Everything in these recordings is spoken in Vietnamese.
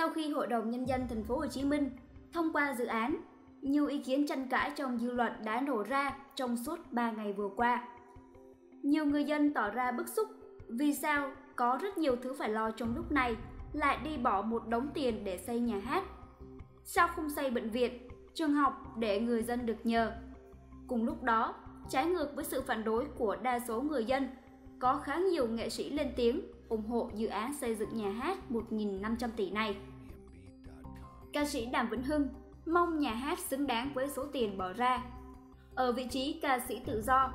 Sau khi Hội đồng Nhân dân thành phố Hồ Chí Minh thông qua dự án, nhiều ý kiến tranh cãi trong dư luận đã nổ ra trong suốt 3 ngày vừa qua. Nhiều người dân tỏ ra bức xúc vì sao có rất nhiều thứ phải lo trong lúc này lại đi bỏ một đống tiền để xây nhà hát. Sao không xây bệnh viện, trường học để người dân được nhờ? Cùng lúc đó, trái ngược với sự phản đối của đa số người dân, có khá nhiều nghệ sĩ lên tiếng ủng hộ dự án xây dựng nhà hát 1.500 tỷ này. Ca sĩ Đàm Vĩnh Hưng mong nhà hát xứng đáng với số tiền bỏ ra. Ở vị trí ca sĩ tự do,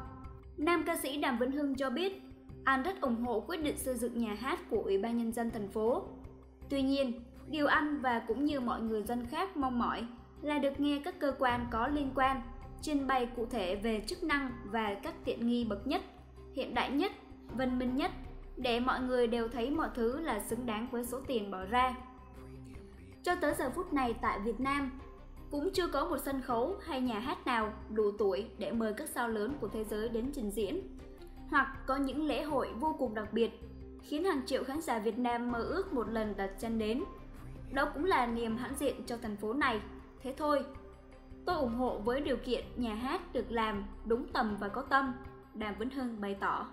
nam ca sĩ Đàm Vĩnh Hưng cho biết anh rất ủng hộ quyết định xây dựng nhà hát của Ủy ban Nhân dân thành phố. Tuy nhiên, điều anh và cũng như mọi người dân khác mong mỏi là được nghe các cơ quan có liên quan trình bày cụ thể về chức năng và các tiện nghi bậc nhất, hiện đại nhất, văn minh nhất để mọi người đều thấy mọi thứ là xứng đáng với số tiền bỏ ra. Cho tới giờ phút này tại Việt Nam, cũng chưa có một sân khấu hay nhà hát nào đủ tuổi để mời các sao lớn của thế giới đến trình diễn. Hoặc có những lễ hội vô cùng đặc biệt, khiến hàng triệu khán giả Việt Nam mơ ước một lần đặt chân đến. Đó cũng là niềm hãnh diện cho thành phố này. Thế thôi, tôi ủng hộ với điều kiện nhà hát được làm đúng tầm và có tâm, Đàm Vĩnh Hưng bày tỏ.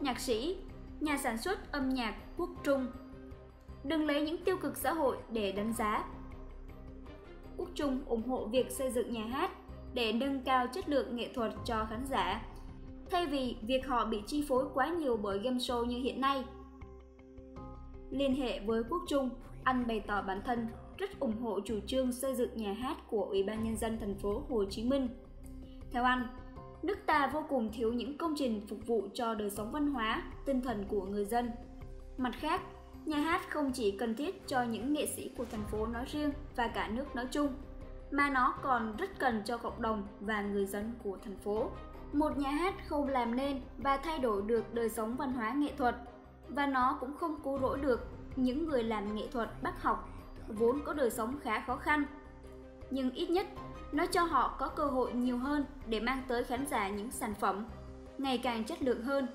Nhạc sĩ, nhà sản xuất âm nhạc quốc trung Đừng lấy những tiêu cực xã hội để đánh giá Quốc Trung ủng hộ việc xây dựng nhà hát để nâng cao chất lượng nghệ thuật cho khán giả, thay vì việc họ bị chi phối quá nhiều bởi game show như hiện nay. Liên hệ với Quốc Trung, anh bày tỏ bản thân rất ủng hộ chủ trương xây dựng nhà hát của Ủy ban Nhân dân thành phố Hồ Chí Minh. Theo anh, nước ta vô cùng thiếu những công trình phục vụ cho đời sống văn hóa, tinh thần của người dân. Mặt khác, Nhà hát không chỉ cần thiết cho những nghệ sĩ của thành phố nói riêng và cả nước nói chung, mà nó còn rất cần cho cộng đồng và người dân của thành phố. Một nhà hát không làm nên và thay đổi được đời sống văn hóa nghệ thuật, và nó cũng không cứu rỗi được những người làm nghệ thuật bác học, vốn có đời sống khá khó khăn. Nhưng ít nhất, nó cho họ có cơ hội nhiều hơn để mang tới khán giả những sản phẩm ngày càng chất lượng hơn,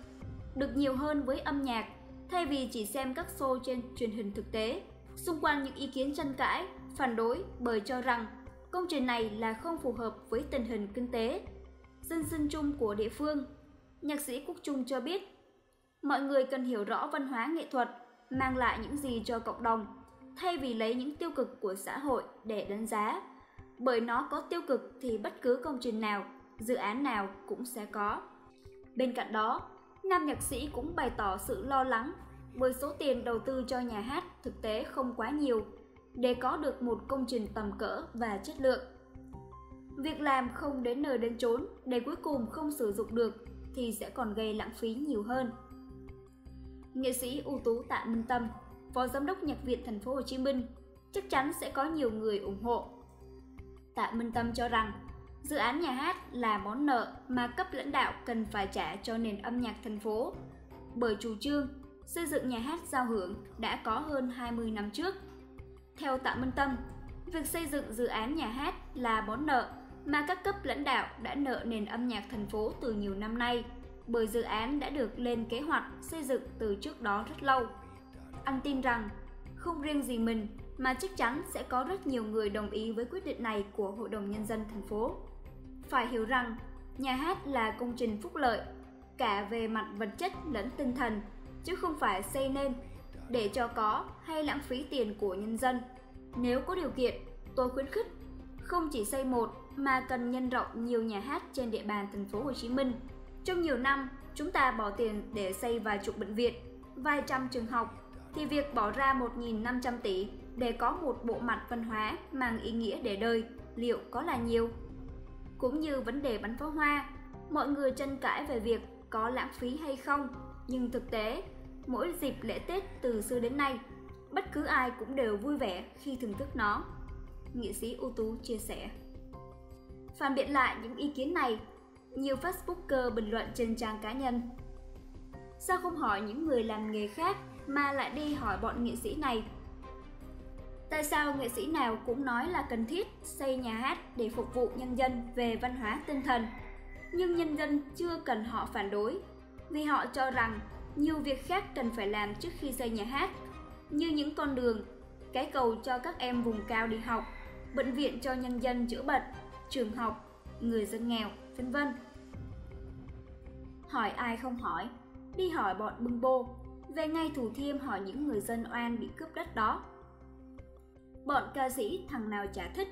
được nhiều hơn với âm nhạc thay vì chỉ xem các show trên truyền hình thực tế. Xung quanh những ý kiến tranh cãi, phản đối bởi cho rằng công trình này là không phù hợp với tình hình kinh tế, dân sinh chung của địa phương. Nhạc sĩ Quốc Trung cho biết, mọi người cần hiểu rõ văn hóa nghệ thuật mang lại những gì cho cộng đồng, thay vì lấy những tiêu cực của xã hội để đánh giá. Bởi nó có tiêu cực thì bất cứ công trình nào, dự án nào cũng sẽ có. Bên cạnh đó, nam nhạc sĩ cũng bày tỏ sự lo lắng bởi số tiền đầu tư cho nhà hát thực tế không quá nhiều để có được một công trình tầm cỡ và chất lượng. Việc làm không đến nơi đến chốn để cuối cùng không sử dụng được thì sẽ còn gây lãng phí nhiều hơn. Nghệ sĩ ưu tú Tạ Minh Tâm, Phó Giám đốc Nhạc viện Thành phố Hồ Chí Minh, chắc chắn sẽ có nhiều người ủng hộ. Tạ Minh Tâm cho rằng Dự án nhà hát là món nợ mà cấp lãnh đạo cần phải trả cho nền âm nhạc thành phố. Bởi chủ trương, xây dựng nhà hát giao hưởng đã có hơn 20 năm trước. Theo Tạ Minh Tâm, việc xây dựng dự án nhà hát là món nợ mà các cấp lãnh đạo đã nợ nền âm nhạc thành phố từ nhiều năm nay, bởi dự án đã được lên kế hoạch xây dựng từ trước đó rất lâu. Anh tin rằng, không riêng gì mình mà chắc chắn sẽ có rất nhiều người đồng ý với quyết định này của Hội đồng Nhân dân thành phố. Phải hiểu rằng, nhà hát là công trình phúc lợi, cả về mặt vật chất lẫn tinh thần, chứ không phải xây nên để cho có hay lãng phí tiền của nhân dân. Nếu có điều kiện, tôi khuyến khích không chỉ xây một mà cần nhân rộng nhiều nhà hát trên địa bàn thành phố Hồ Chí Minh. Trong nhiều năm, chúng ta bỏ tiền để xây vài chục bệnh viện, vài trăm trường học, thì việc bỏ ra 1.500 tỷ để có một bộ mặt văn hóa mang ý nghĩa để đời liệu có là nhiều? Cũng như vấn đề bắn pháo hoa, mọi người tranh cãi về việc có lãng phí hay không, nhưng thực tế, mỗi dịp lễ Tết từ xưa đến nay, bất cứ ai cũng đều vui vẻ khi thưởng thức nó. Nghệ sĩ ưu tú chia sẻ. Phản biện lại những ý kiến này, nhiều Facebooker bình luận trên trang cá nhân. Sao không hỏi những người làm nghề khác mà lại đi hỏi bọn nghệ sĩ này Tại sao nghệ sĩ nào cũng nói là cần thiết xây nhà hát để phục vụ nhân dân về văn hóa tinh thần, nhưng nhân dân chưa cần họ phản đối, vì họ cho rằng nhiều việc khác cần phải làm trước khi xây nhà hát, như những con đường, cái cầu cho các em vùng cao đi học, bệnh viện cho nhân dân chữa bệnh, trường học, người dân nghèo, vân vân. Hỏi ai không hỏi, đi hỏi bọn bưng bô, về ngay Thủ Thiêm hỏi những người dân oan bị cướp đất đó. Bọn ca sĩ thằng nào chả thích,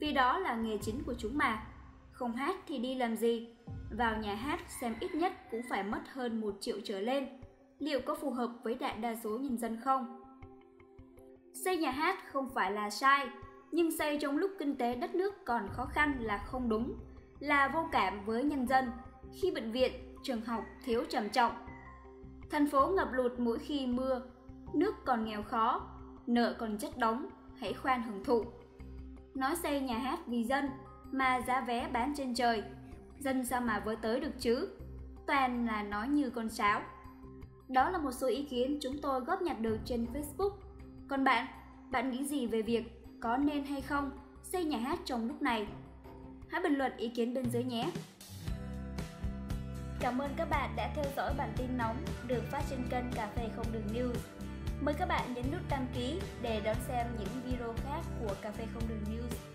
vì đó là nghề chính của chúng mà. Không hát thì đi làm gì? Vào nhà hát xem ít nhất cũng phải mất hơn 1 triệu trở lên. Liệu có phù hợp với đại đa số nhân dân không? Xây nhà hát không phải là sai, nhưng xây trong lúc kinh tế đất nước còn khó khăn là không đúng, là vô cảm với nhân dân khi bệnh viện, trường học thiếu trầm trọng. Thành phố ngập lụt mỗi khi mưa, nước còn nghèo khó, nợ còn chất đóng, hãy khoan hưởng thụ. Nói xây nhà hát vì dân mà giá vé bán trên trời, dân sao mà với tới được chứ? Toàn là nói như con sáo. Đó là một số ý kiến chúng tôi góp nhặt được trên Facebook. Còn bạn, bạn nghĩ gì về việc có nên hay không xây nhà hát trong lúc này? Hãy bình luận ý kiến bên dưới nhé! Cảm ơn các bạn đã theo dõi bản tin nóng được phát trên kênh Cà phê không đường news. Mời các bạn nhấn nút đăng ký để đón xem những video khác của Cà phê không đường news.